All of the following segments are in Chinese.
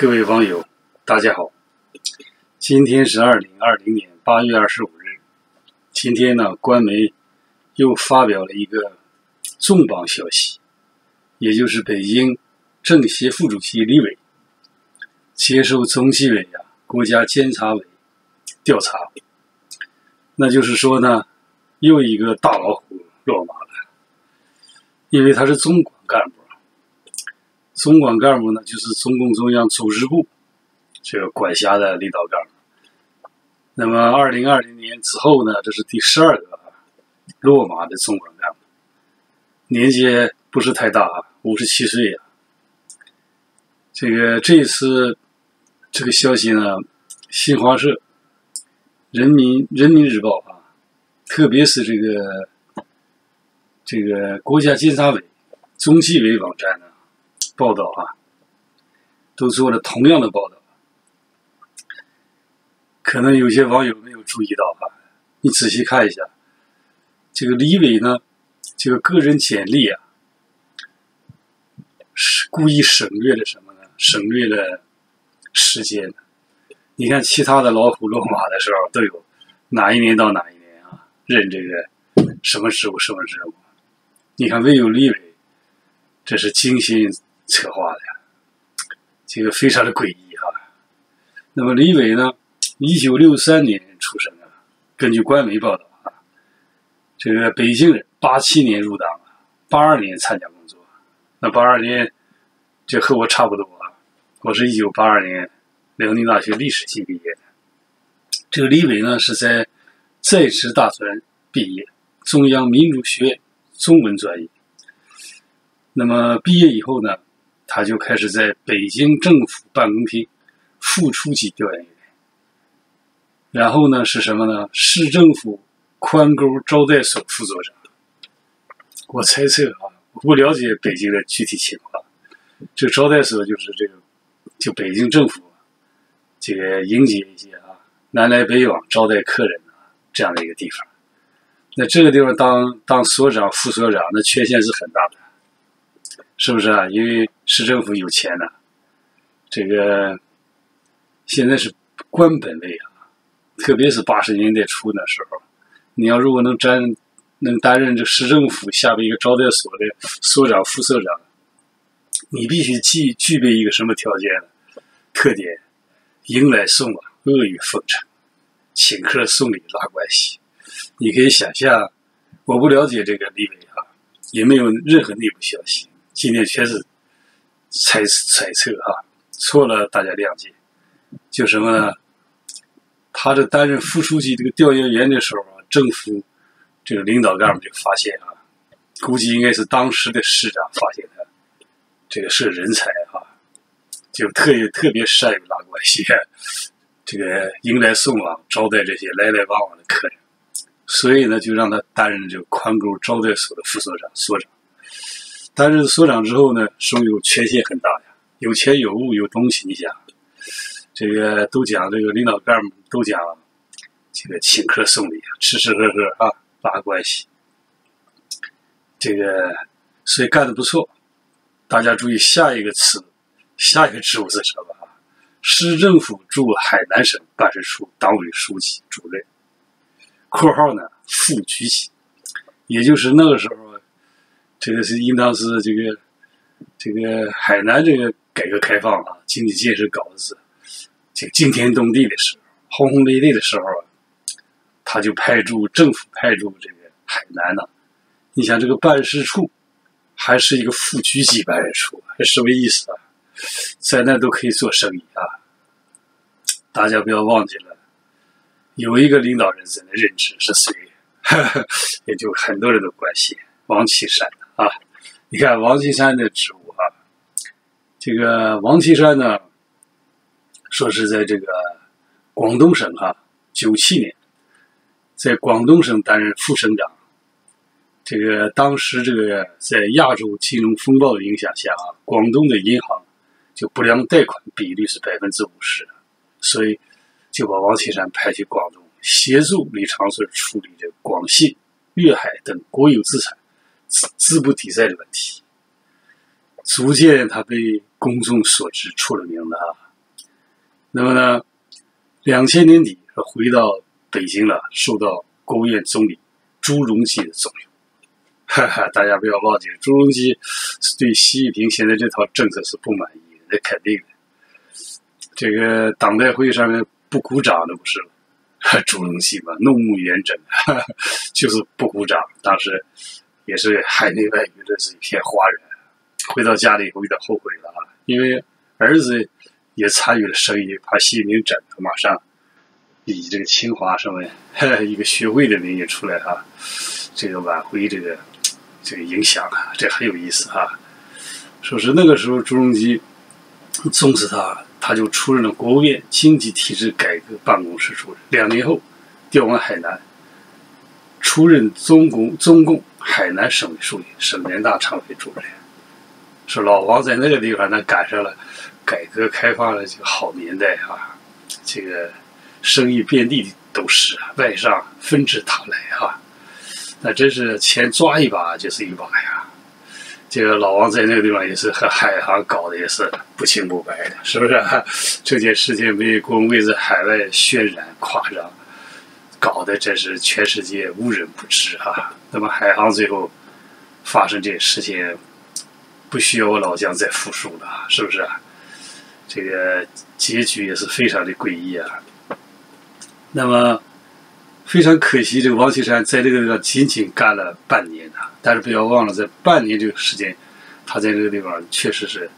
各位网友，大家好！今天是二零二零年八月二十五日。今天呢，官媒又发表了一个重磅消息，也就是北京政协副主席李伟接受中纪委呀、国家监察委调查。那就是说呢，又一个大老虎落马了，因为他是中管干部。中管干部呢，就是中共中央组织部这个管辖的领导干部。那么，二零二零年之后呢，这是第十二个落马的中管干部，年纪不是太大，五十七岁呀。这个这一次这个消息呢，新华社、人民人民日报啊，特别是这个这个国家监察委、中纪委网站呢。报道啊，都做了同样的报道。可能有些网友没有注意到啊，你仔细看一下，这个李伟呢，这个个人简历啊，是故意省略了什么呢？省略了时间。你看其他的老虎落马的时候都有哪一年到哪一年啊，任这个什么职务什么职务。你看唯有李伟，这是精心。策划的，这个非常的诡异哈。那么李伟呢，一九六三年出生啊。根据官媒报道啊，这个北京人，八七年入党，八二年参加工作。那八二年，这和我差不多啊。我是一九八二年辽宁大学历史系毕业的。这个李伟呢，是在在职大专毕业，中央民族学院中文专业。那么毕业以后呢？他就开始在北京政府办公厅副处级调研员，然后呢是什么呢？市政府宽沟招待所副所长。我猜测啊，我不了解北京的具体情况。这招待所就是这个，就北京政府这个迎接一些啊南来北往招待客人啊这样的一个地方。那这个地方当当所长、副所长，那权限是很大的。是不是啊？因为市政府有钱呐，这个现在是官本位啊，特别是八十年代初那时候，你要如果能担能担任这市政府下边一个招待所的所长、副所长，你必须具具备一个什么条件呢？特点：迎来送往，阿谀奉承，请客送礼，拉关系。你可以想象，我不了解这个李伟啊，也没有任何内部消息。今天全是猜猜测啊，错了，大家谅解。就什么呢？他这担任副书记这个调研员的时候啊，政府这个领导干部就发现啊，估计应该是当时的市长发现他这个是人才啊，就特别特别善于拉关系，这个迎来送往，招待这些来来往往的客人，所以呢，就让他担任这个宽沟招待所的副所长、所长。担任所长之后呢，手有权限很大呀，有钱有物有东西。你想，这个都讲这个领导干部都讲这个请客送礼，吃吃喝喝啊，拉关系。这个所以干的不错。大家注意下一个词，下一个职务是什么啊？市政府驻海南省办事处党委书记、主任（括号呢副局级），也就是那个时候。这个是应当是这个这个海南这个改革开放啊，经济建设搞的是这个惊天动地的时候，轰轰烈烈的时候啊，他就派驻政府派驻这个海南呢。你想这个办事处还是一个副局级办事处，这什么意思啊？在那都可以做生意啊！大家不要忘记了，有一个领导人在那任职是谁？也就很多人都关心王岐山。啊，你看王岐山的职务啊，这个王岐山呢，说是在这个广东省哈，九七年在广东省担任副省长。这个当时这个在亚洲金融风暴的影响下啊，广东的银行就不良贷款比率是百分之五十，所以就把王岐山派去广东协助李长春处理这广信、粤海等国有资产。资资不抵债的问题，逐渐他被公众所知，出了名的啊。那么呢，两千年底他回到北京了，受到国务院总理朱镕基的重用。哈哈，大家不要忘记，朱镕基是对习近平现在这套政策是不满意，那肯定的。这个党代会上面不鼓掌的不是朱镕基嘛？怒目圆睁，就是不鼓掌。当时也是海内外舆论是一片哗然。回到家里以后有点后悔了啊，因为儿子也参与了生意，怕习近平整，马上以这个清华什么一个学位的名义出来哈，这个挽回这个这个影响啊，这很有意思啊。说是那个时候朱镕基重视他，他就出任了国务院经济体制改革办公室主任。两年后调往海南，出任中共中共海南省委书记、省人大常委会主任。说老王在那个地方，那赶上了改革开放的这个好年代啊，这个生意遍地都是啊，外商纷至沓来啊，那真是钱抓一把就是一把呀。这个老王在那个地方也是和海航搞的也是不清不白的，是不是？这件事情被国卫在海外渲染夸张，搞得真是全世界无人不知哈。那么海航最后发生这事情。不需要我老姜再复述了，是不是啊？这个结局也是非常的诡异啊。那么非常可惜，这个王岐山在这个地方仅仅干了半年啊。但是不要忘了，在半年这个时间，他在这个地方确实是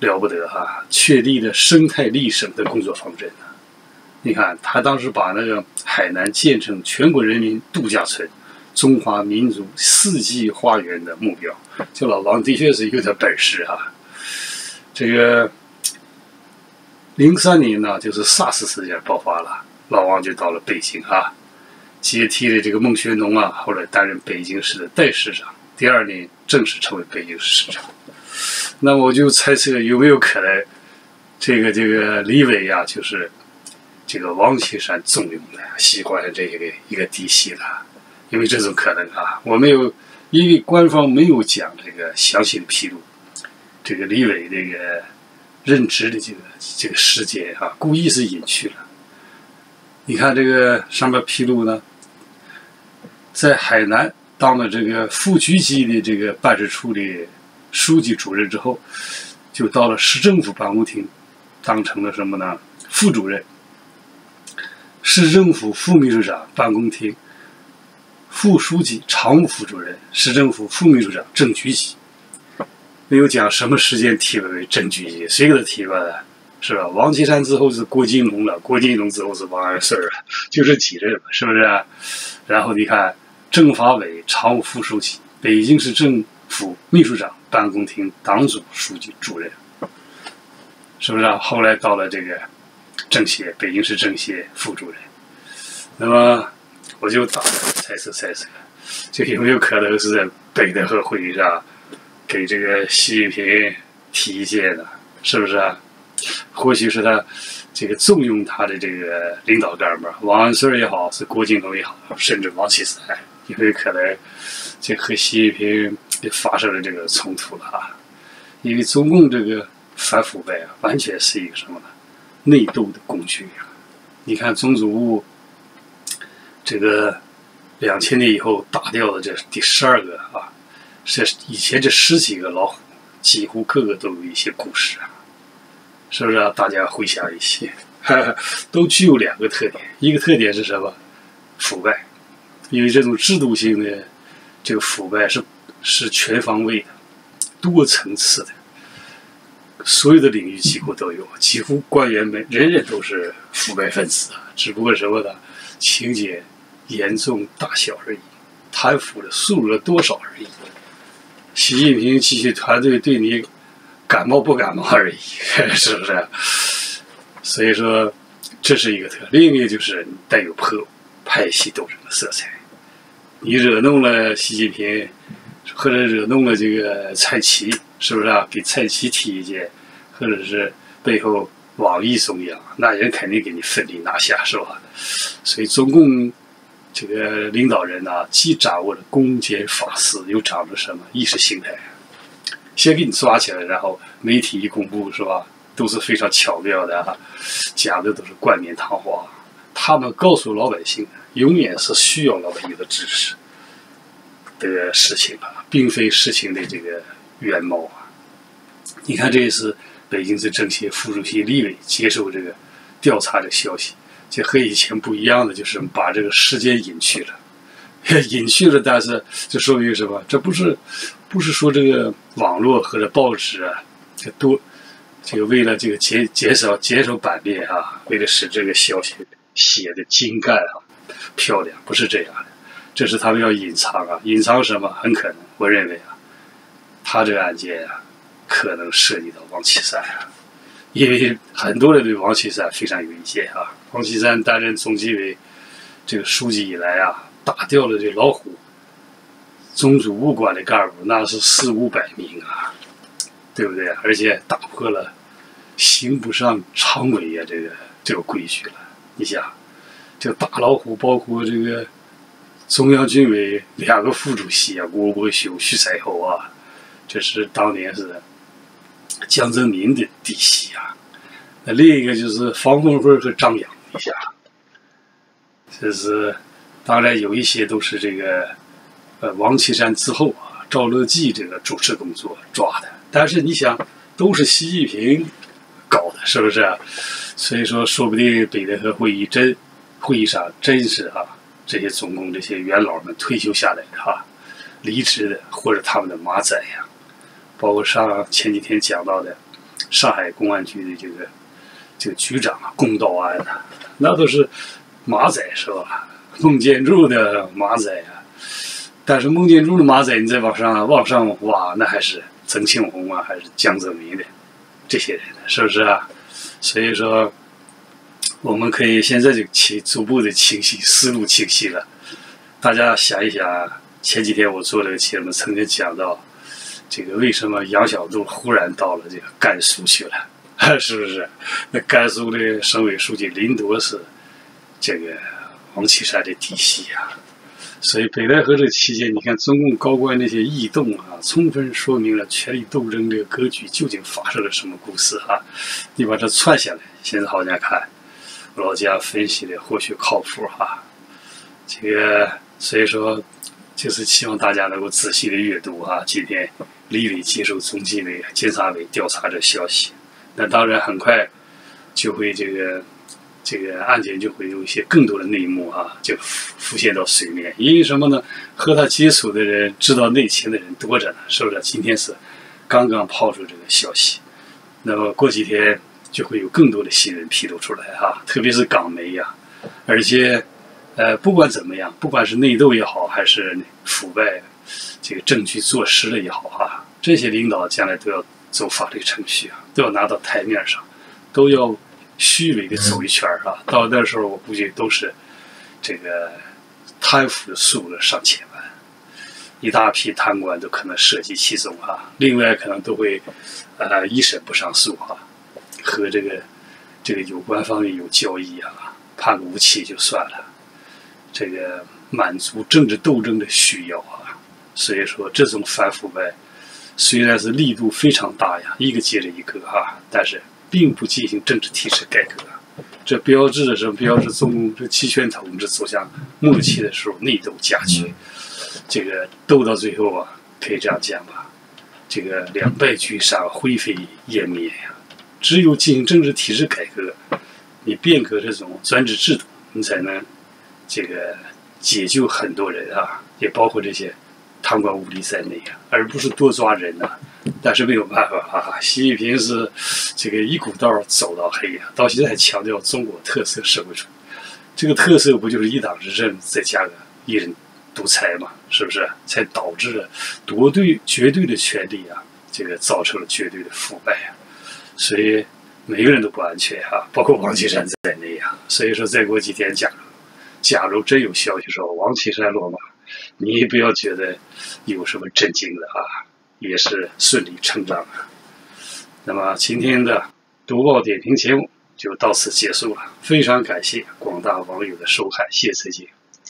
了不得哈，确立了生态立省的工作方针啊。你看，他当时把那个海南建成全国人民度假村。中华民族四季花园的目标，这老王的确是有点本事啊。这个零三年呢，就是 SARS 事件爆发了，老王就到了北京啊，接替了这个孟学农啊，后来担任北京市的代市长。第二年正式成为北京市市长。那我就猜测有没有可能，这个这个李伟呀，就是这个王岐山重用的，喜欢这个一个嫡系的。因为这种可能啊，我没有，因为官方没有讲这个详细的披露，这个李伟这个任职的这个这个时间啊，故意是隐去了。你看这个上面披露呢，在海南当了这个副局级的这个办事处的书记主任之后，就到了市政府办公厅，当成了什么呢？副主任，市政府副秘书长办公厅。副书记、常务副主任、市政府副秘书长、正局级，没有讲什么时间提拔为正局级，谁给他提拔的？是吧？王岐山之后是郭金龙了，郭金龙之后是王安顺了，就这几任了，是不是？然后你看，政法委常务副书记、北京市政府秘书长办公厅党组书记主任，是不是？啊后来到了这个政协，北京市政协副主任，那么。我就打猜测猜测，这有没有可能是在北戴河会议上给这个习近平提意见呢？是不是啊？或许是他这个重用他的这个领导干部，王安顺也好，是郭敬龙也好，甚至王岐山，有没有可能这和习近平也发生了这个冲突了啊？因为中共这个反腐败啊，完全是一个什么呢？内斗的工具啊！你看宗族。这个两千年以后打掉的这第十二个啊，是以前这十几个老虎，几乎个个都有一些故事啊，是不是啊？大家回想一些，都具有两个特点，一个特点是什么？腐败，因为这种制度性的这个腐败是是全方位的、多层次的，所有的领域几乎都有，几乎官员们人人都是腐败分子啊，只不过什么呢？情节。严重大小而已，贪腐的数额多少而已。习近平及其团队对你感冒不感冒而已，是不是？所以说，这是一个特。另一个就是带有破派系斗争的色彩。你惹怒了习近平，或者惹怒了这个蔡奇，是不是啊？给蔡奇提意见，或者是背后网易中央，那人肯定给你奋力拿下，是吧？所以中共。这个领导人呢，既掌握了公检法司，又掌握什么意识形态？先给你抓起来，然后媒体一公布，是吧？都是非常巧妙的啊，讲的都是冠冕堂皇。他们告诉老百姓，永远是需要老百姓的支持的事情啊，并非事情的这个原貌啊。你看，这一次北京市政协副主席李伟接受这个调查的消息，这和以前不一样的就是把这个时间隐去了，隐去了，但是这说明什么？这不是不是说这个网络或者报纸啊，这多这个为了这个减减少减少版面啊，为了使这个消息。写的精干啊，漂亮，不是这样的，这是他们要隐藏啊，隐藏什么？很可能，我认为啊，他这个案件啊，可能涉及到王岐山啊，因为很多人对王岐山非常有意见啊。王岐山担任中纪委这个书记以来啊，打掉了这老虎宗主务馆的干部，那是四五百名啊，对不对？而且打破了刑不上常委呀这个这个规矩了。你想，这大老虎包括这个中央军委两个副主席啊，郭伯雄、徐才厚啊，这是当年是江泽民的嫡系啊。那另一个就是方凤辉和张扬，一下，这是当然有一些都是这个呃王岐山之后啊，赵乐际这个主持工作抓的。但是你想，都是习近平搞的，是不是？啊所以说，说不定北戴河会议真会议上真是哈，这些总共这些元老们退休下来的哈，离职的或者他们的马仔呀，包括上前几天讲到的上海公安局的这个这个局长啊，龚道安呐，那都是马仔是吧？孟建柱的马仔啊，但是孟建柱的马仔，你再往上往上挖，那还是曾庆红啊，还是江泽民的这些人呢，是不是啊？所以说，我们可以现在就清逐步的清晰思路清晰了。大家想一想，前几天我做这个节目，曾经讲到这个为什么杨晓东忽然到了这个甘肃去了，是不是？那甘肃的省委书记林铎是这个王岐山的嫡系呀。所以北戴河这期间，你看中共高官那些异动啊，充分说明了权力斗争这个格局究竟发生了什么故事啊？你把这串下来，现在好像看老家分析的或许靠谱哈。这个所以说，就是希望大家能够仔细的阅读啊。今天李伟接受中纪委监察委调查的消息，那当然很快就会这个。这个案件就会有一些更多的内幕啊，就浮现到水面。因为什么呢？和他接触的人、知道内情的人多着呢，是不是？今天是刚刚抛出这个消息，那么过几天就会有更多的新闻披露出来哈，特别是港媒呀。而且，呃，不管怎么样，不管是内斗也好，还是腐败、这个证据坐实了也好啊，这些领导将来都要走法律程序啊，都要拿到台面上，都要。虚伪的走一圈儿啊，到那时候我估计都是这个贪腐的数额上千万，一大批贪官都可能涉及其中啊。另外可能都会呃一审不上诉啊，和这个这个有关方面有交易啊，判个无期就算了，这个满足政治斗争的需要啊。所以说这种反腐败虽然是力度非常大呀，一个接着一个哈，但是。并不进行政治体制改革，这标志着什么？标志中共这集权统治走向末期的时候，内斗加剧。这个斗到最后啊，可以这样讲吧，这个两败俱伤、灰飞烟灭呀。只有进行政治体制改革，你变革这种专制制度，你才能这个解救很多人啊，也包括这些贪官污吏在内啊，而不是多抓人呐。但是没有办法啊，习近平是这个一股道走到黑呀，到现在还强调中国特色社会主义，这个特色不就是一党执政再加个一人独裁嘛？是不是？才导致了夺对绝对的权利啊，这个造成了绝对的腐败啊，所以每个人都不安全哈，包括王岐山在内啊。所以说，再过几天，假如假如真有消息说王岐山落马，你不要觉得有什么震惊的啊。也是顺理成章的。那么今天的读报点评节目就到此结束了，非常感谢广大网友的收看，谢谢再见。